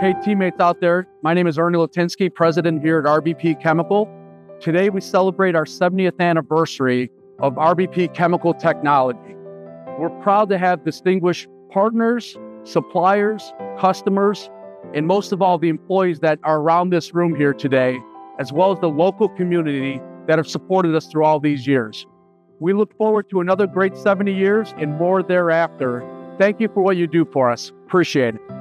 Hey, teammates out there. My name is Ernie Latinsky, president here at RBP Chemical. Today, we celebrate our 70th anniversary of RBP Chemical Technology. We're proud to have distinguished partners, suppliers, customers, and most of all, the employees that are around this room here today, as well as the local community that have supported us through all these years. We look forward to another great 70 years and more thereafter. Thank you for what you do for us. Appreciate it.